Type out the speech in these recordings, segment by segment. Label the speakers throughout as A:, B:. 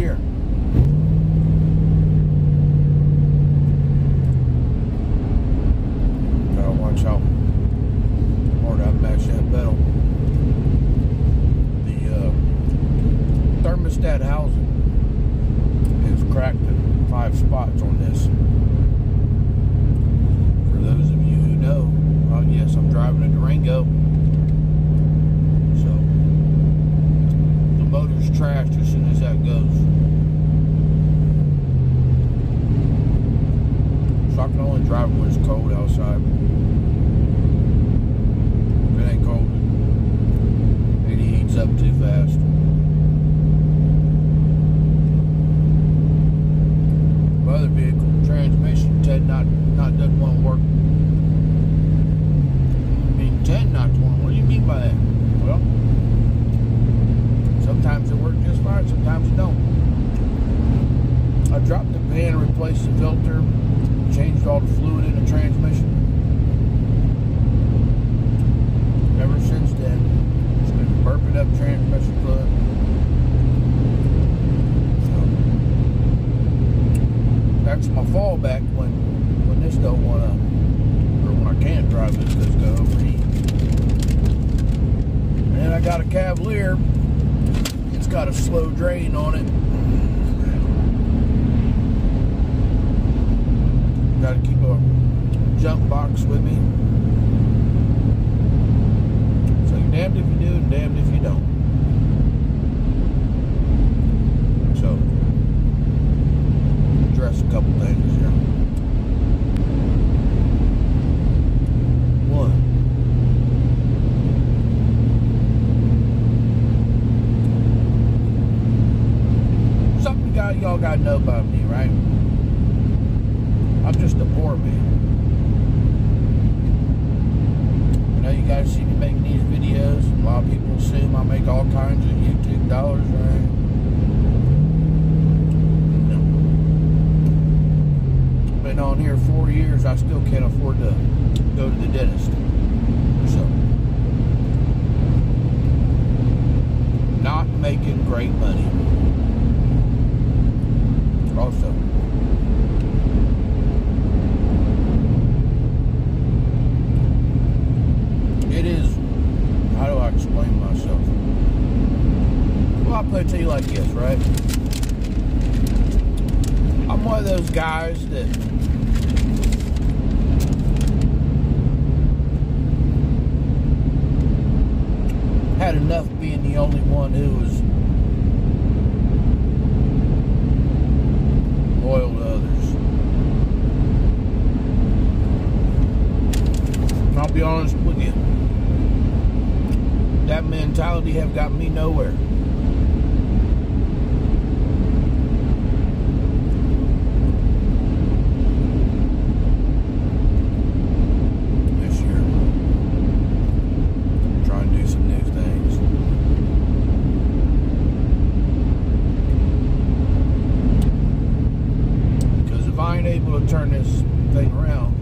A: year. Gotta watch how hard I mash that pedal. The uh, thermostat housing is cracked in five spots on this. For those of you who know, uh, yes, I'm driving a Durango. So the motor's trashed as soon as that goes. So I only when it's cold outside. If it ain't cold, it heats up too fast. My other vehicle transmission Ted not not doesn't want to work. I mean Ted not to want. What do you mean by that? Well, sometimes it works just fine, sometimes it don't. I dropped the pan, replaced the filter, changed all fluid in the transmission. Ever since then, it's been burping up transmission fluid. So, that's my fallback when when this don't want to, or when I can't drive this, go overheat. And I got a Cavalier. It's got a slow drain on it. Got to keep a jump box with me. So you're damned if you do and damned if you don't. So, address a couple things here. One. Something y'all got to know about me, right? Just a poor man. I know you guys see me making these videos. A lot of people assume I make all kinds of YouTube dollars, right? Been on here four years. I still can't afford to go to the dentist. So, not making great money. Also, it is how do I explain myself? Well, I'll put it to you like this, right? I'm one of those guys that had enough being the only one who was loyal to others. And I'll be honest with you. That mentality have got me nowhere. This year. Try and do some new things. Because if I ain't able to turn this thing around,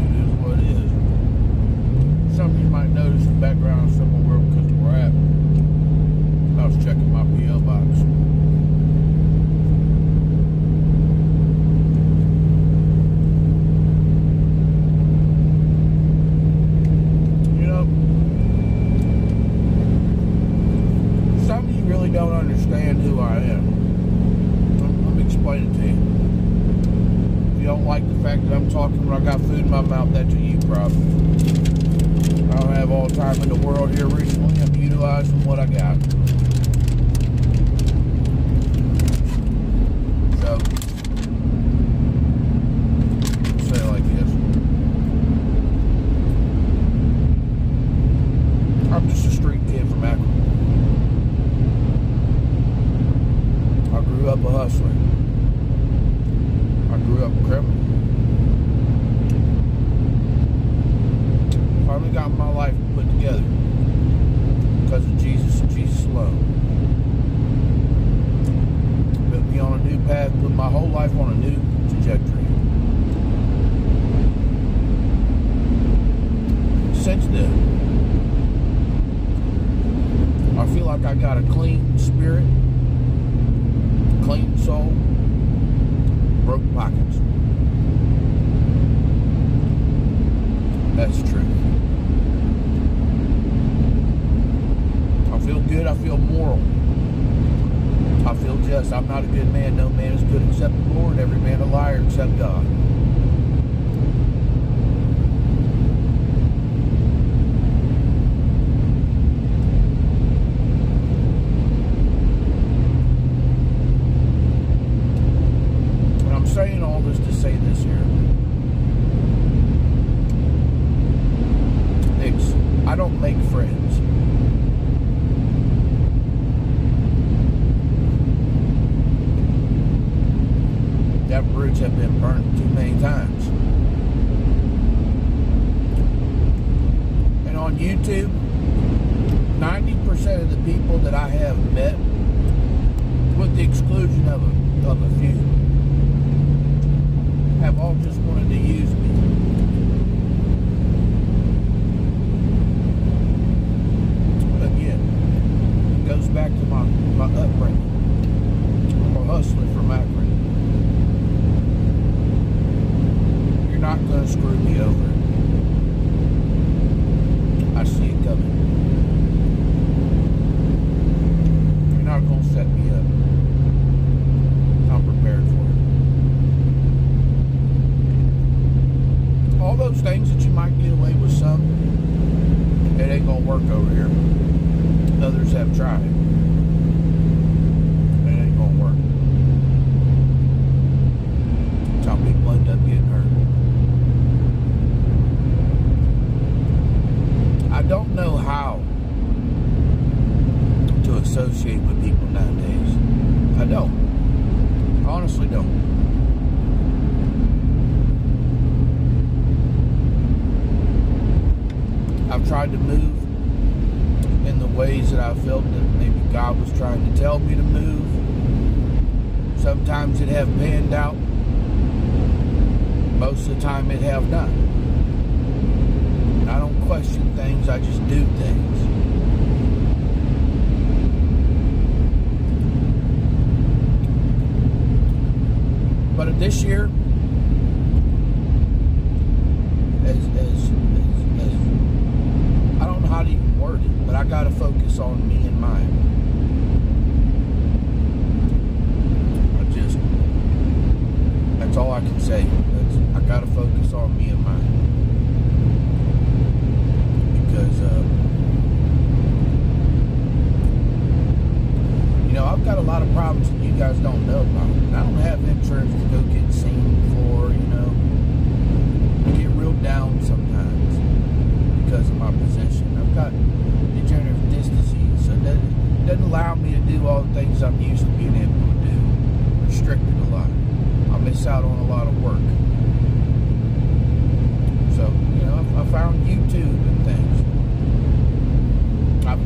A: it is what it is. Some of you might notice the background somewhere because of where at. I was checking my PO box. You know, some of you really don't understand who I am. Let let me explain it to you. If you don't like the fact that I'm talking when I got food in my mouth, that's a you problem. I don't have all the time in the world here recently. I'm utilizing what I got. So, say it like this. I'm just a street kid from Akron. I grew up a hustler. I grew up a criminal. Finally got my life put together because of Jesus and Jesus alone. Put me on a new path, put my whole life on a new trajectory. Since then, I feel like I got a clean spirit, clean soul, broke pockets. That's true. I feel good. I feel moral. I'm not a good man. No man is good except the Lord. Every man a liar except God. And I'm saying all this to say this here. It's, I don't make friends. Have been burnt too many times. And on YouTube, 90% of the people that I have met, with the exclusion of a, of a few, have all just wanted to use me. again, it goes back to my, my upbringing. I'm a hustler. Not going to screw me over.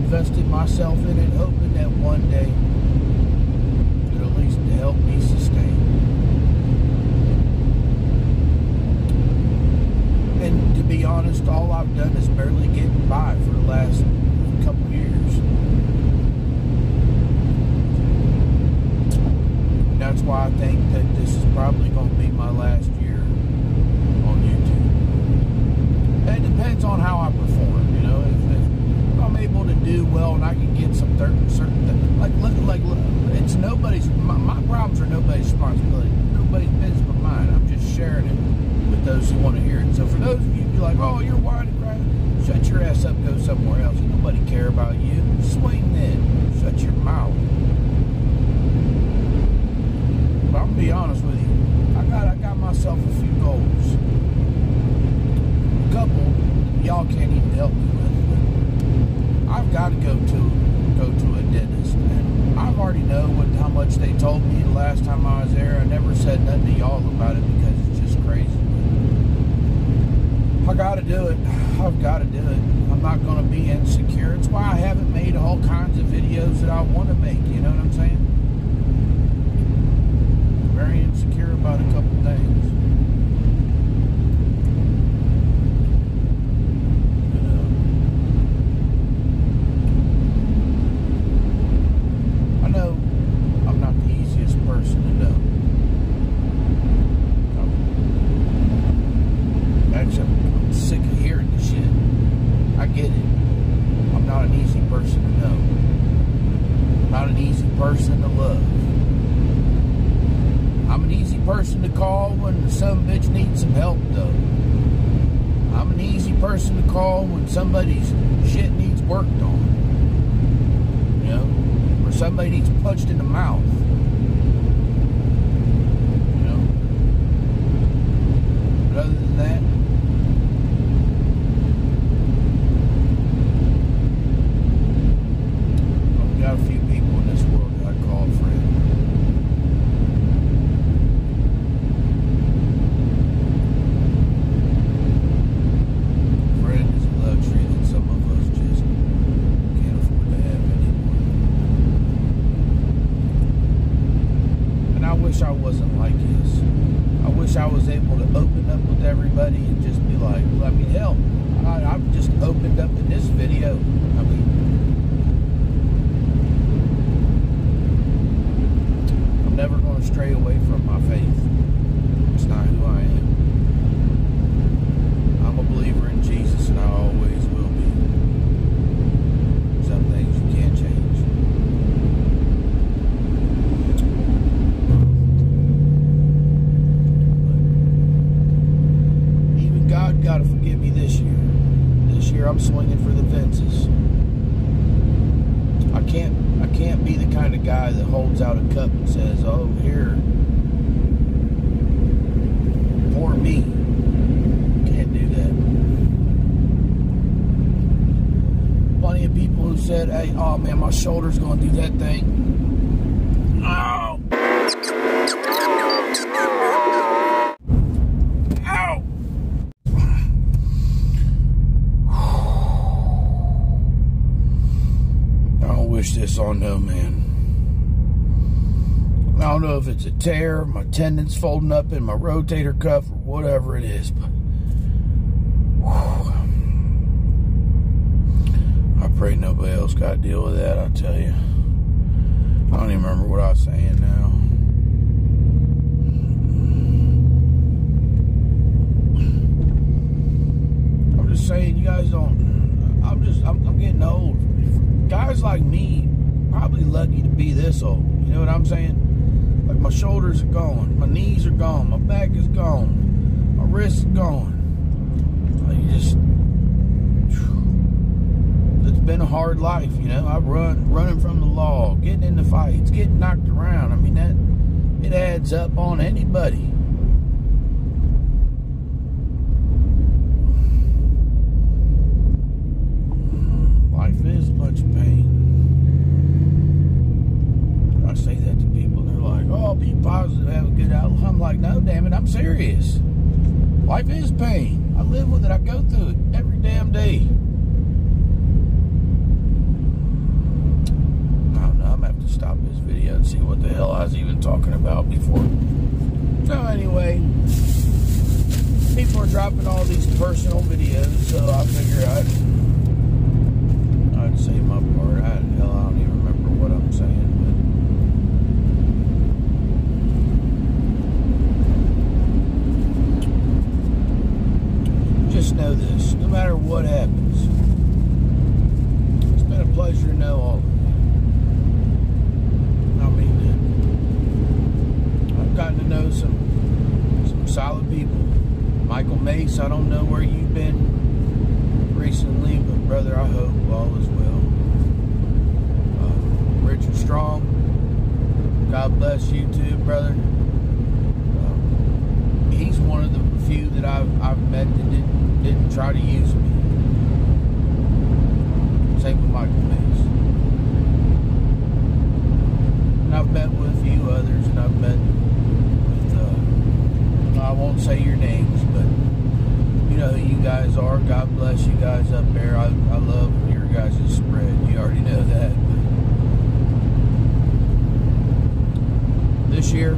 A: Invested myself in it, hoping that one day it'll at least to help me sustain. And to be honest, all I've done is barely getting by for the last couple years. That's why I think that this is probably going to be my last year on YouTube. It depends on how I perform, you know. If, if I'm able to do well and I can get some certain certain things, like like it's nobody's my, my problems are nobody's responsibility, nobody's business but mine. I'm just sharing it with those who want to hear it. So for those of you be like, oh, you're white and crying, shut your ass up, go somewhere else. Nobody care about you. Swing then, shut your mouth. But I'm gonna be honest with you. I got I got myself a few goals. A couple y'all can't even help me with. But I've got to go to go to a dentist. And I already know what how much they told me the last time I was there. I never said nothing to y'all about it because it's just crazy. I got to do it. I've got to do it. I'm not to be insecure. It's why I haven't made all kinds of videos that I want to make. You know what I'm saying? Very insecure about a couple things. I know I'm not the easiest person to know. Actually, I'm sick of hearing the shit. I get it. I'm not an easy person to know. I'm not an easy person to love. I'm an easy person to call when some bitch needs some help, though. I'm an easy person to call when somebody's shit needs worked on. You know? Or somebody needs punched in the mouth. You know? But other than that, I've got a few people in this world that I call friend. Friend is a luxury that some of us just can't afford to have anymore. And I wish I wasn't like this. I wish I was able to open up with everybody and just be like, I mean, hell, I, I've just opened up in this video. I mean, I'm never going to stray away from my faith. It's not who I am. I'm a believer in Jesus and I always will be. Some things you can't change. But even God got to forgive me this year. This year I'm swinging for the fences. I can't I can't be the kind of guy that holds out a cup and says, "Oh, here, pour me." Can't do that. Plenty of people who said, "Hey, oh man, my shoulder's going to do that thing." Ow! I this on no man. I don't know if it's a tear, my tendons folding up in my rotator cuff, or whatever it is, but whew. I pray nobody else got to deal with that. I tell you, I don't even remember what I was saying now. I'm just saying, you guys don't. I'm just, I'm, I'm. Guys like me, probably lucky to be this old. You know what I'm saying? Like my shoulders are gone, my knees are gone, my back is gone, my wrists are gone. Like just, it's been a hard life. You know, I run, running from the law, getting into fights, getting knocked around. I mean that, it adds up on anybody. Life is a bunch of pain. I say that to people, and they're like, "Oh, be positive, have a good outlook." I'm like, "No, damn it, I'm serious. Life is pain. I live with it. I go through it every damn day." I don't know. I'm gonna have to stop this video and see what the hell I was even talking about before. So anyway, people are dropping all these personal videos, so I figure I'd I'd say my part. I, hell, I don't even remember what I'm saying, but just know this: no matter what happens, it's been a pleasure to know all of you. I mean that. I've gotten to know some some solid people. Michael Mace, I don't know where you've been recently, but brother, I hope all is well. Uh, Richard Strong, God bless you too, brother. Uh, he's one of the few that I've I've met that didn't didn't try to use me. Same with Michael Mace. And I've met with a few others, and I've met with. Uh, I won't say your names, but you know who you guys are. God bless you guys up there. I, I this year.